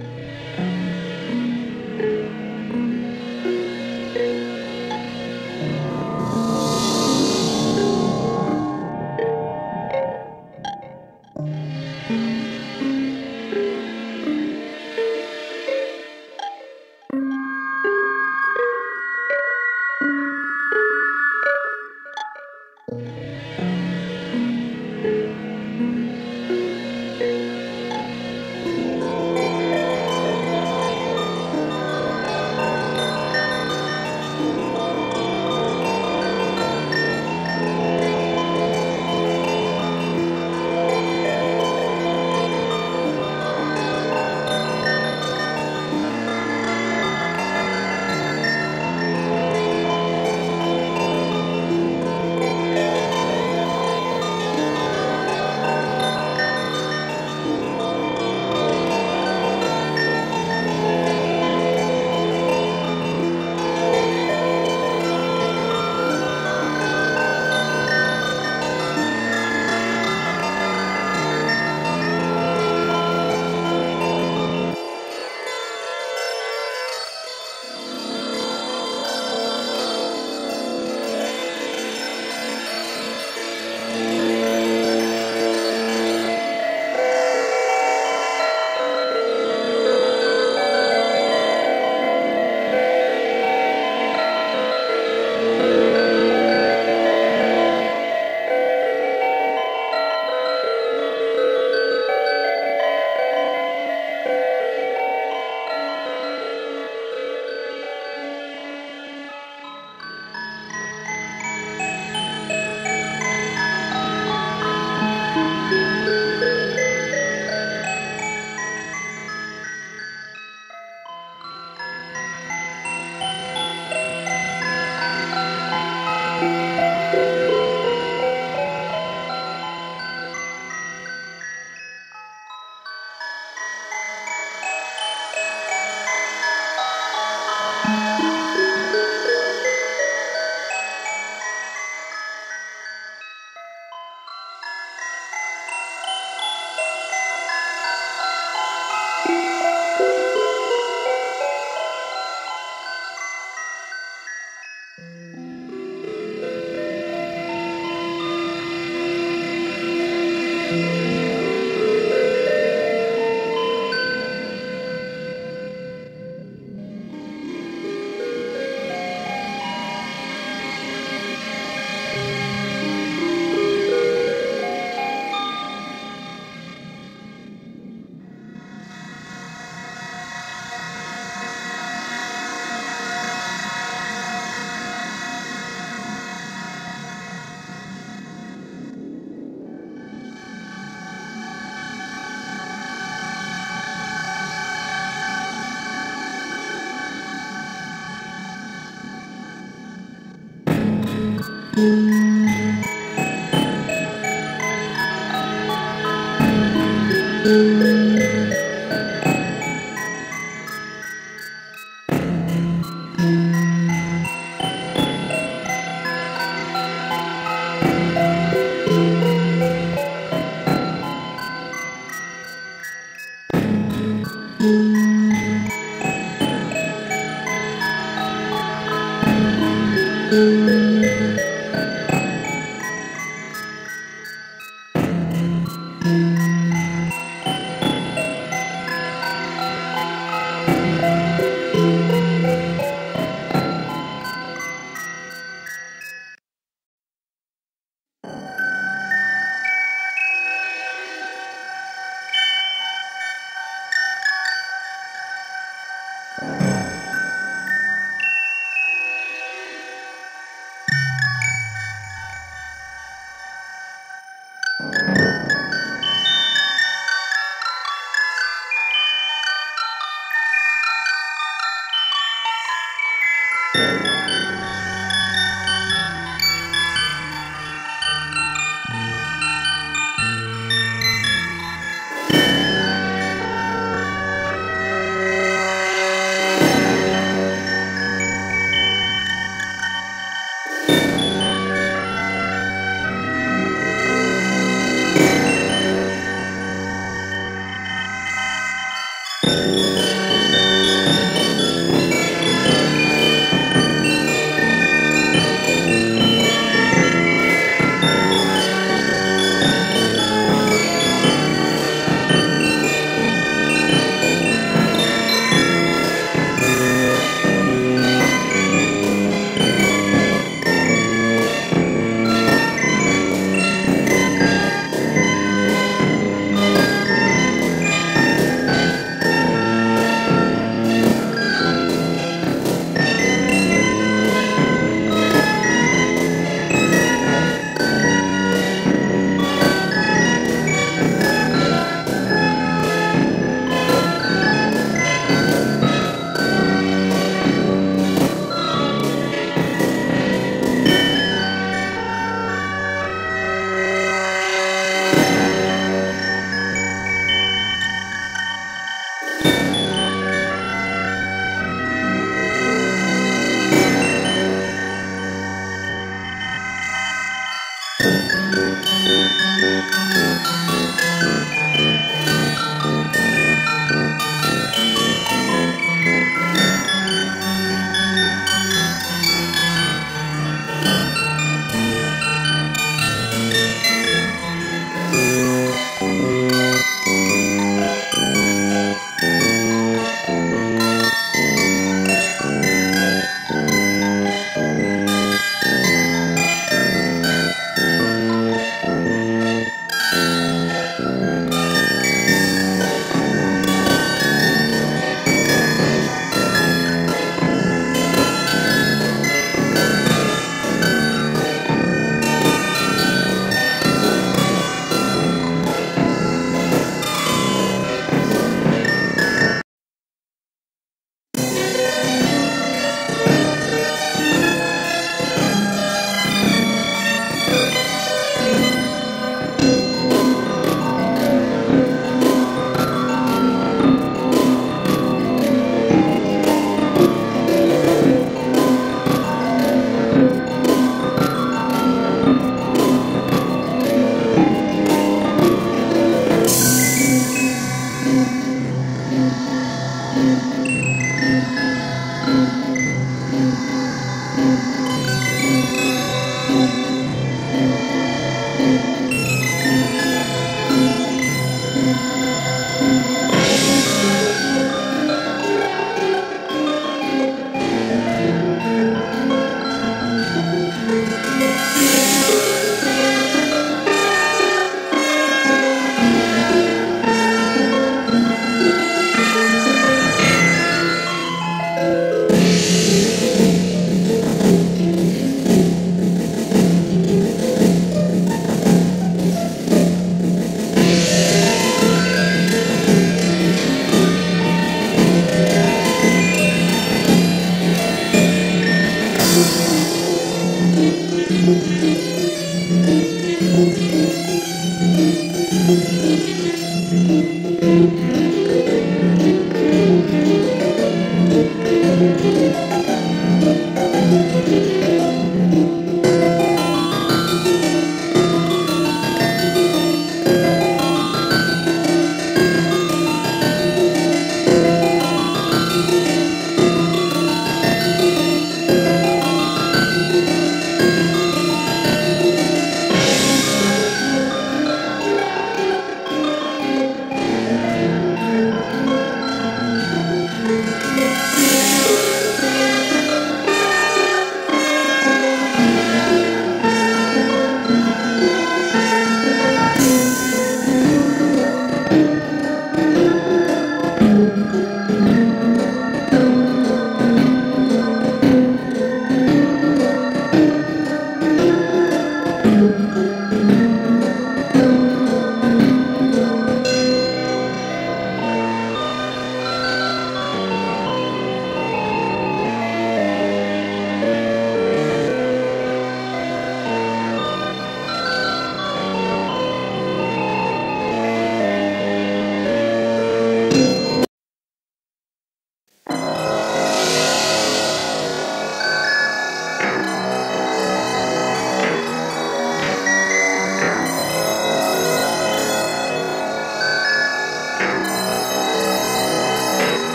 Yeah.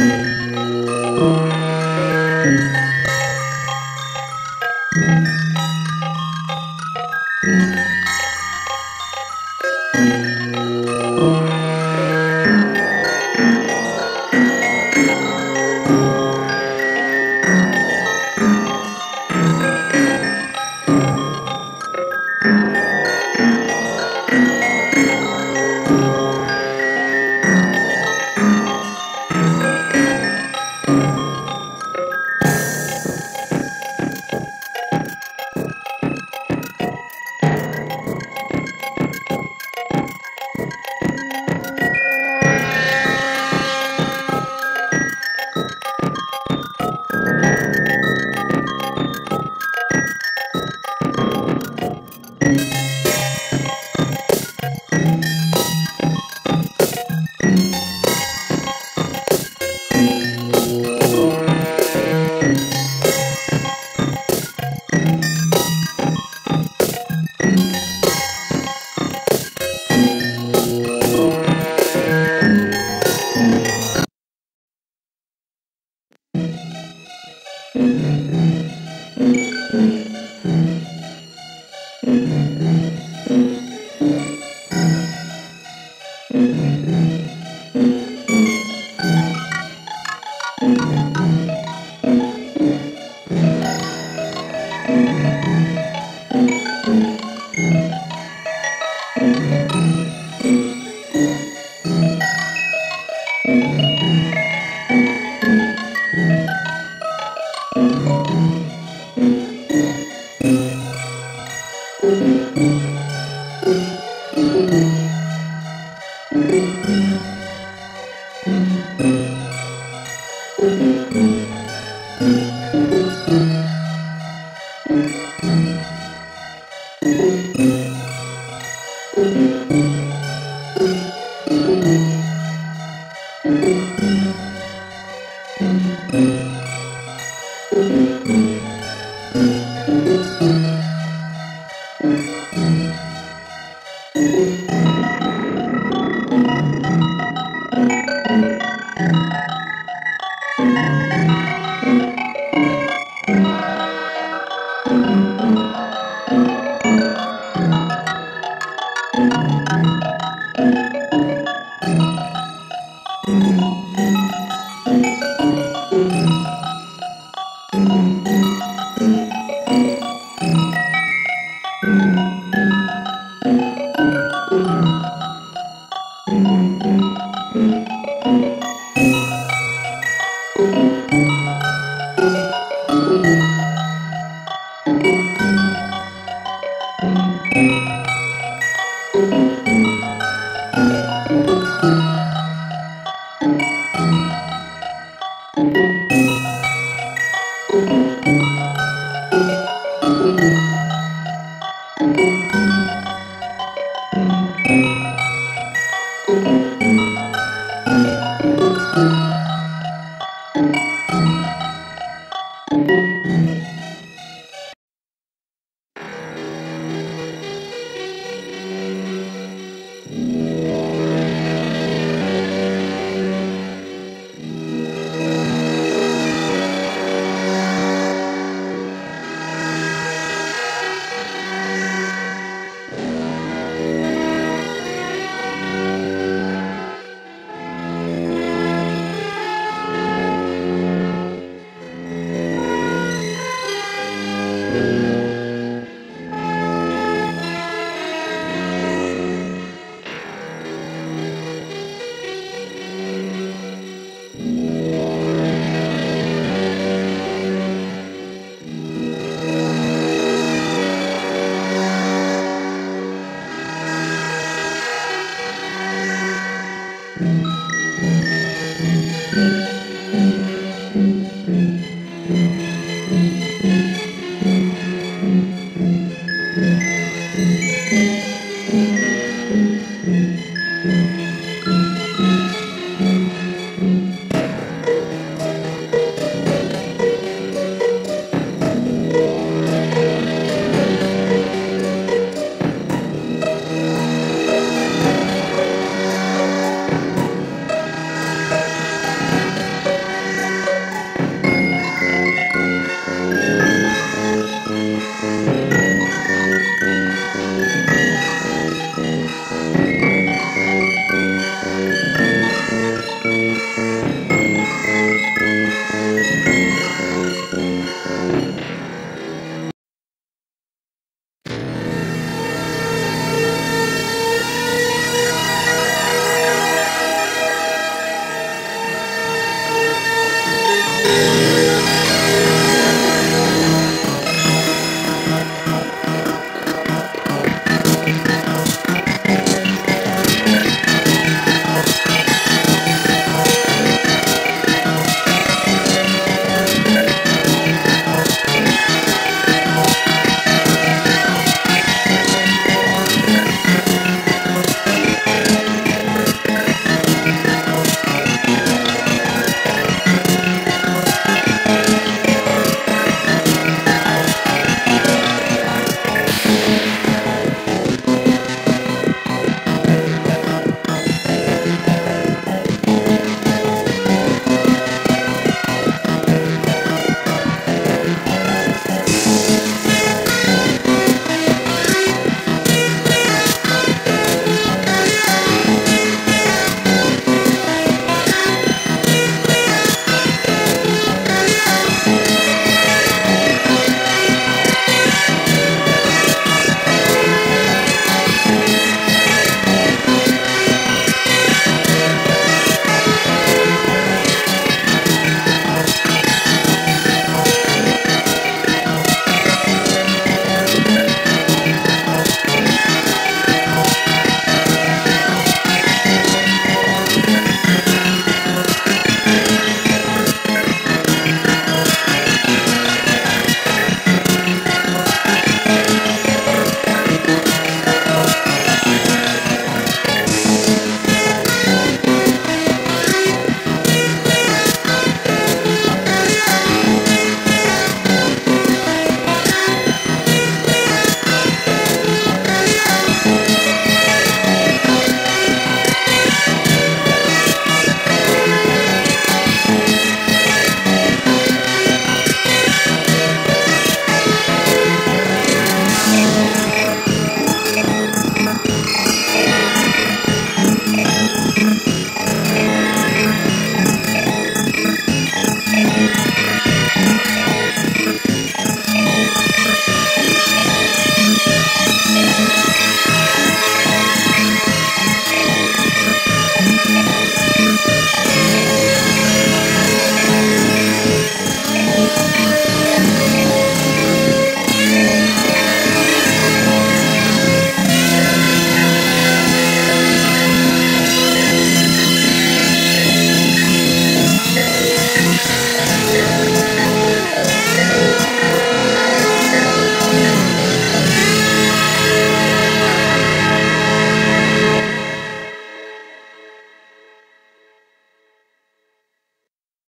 Thank.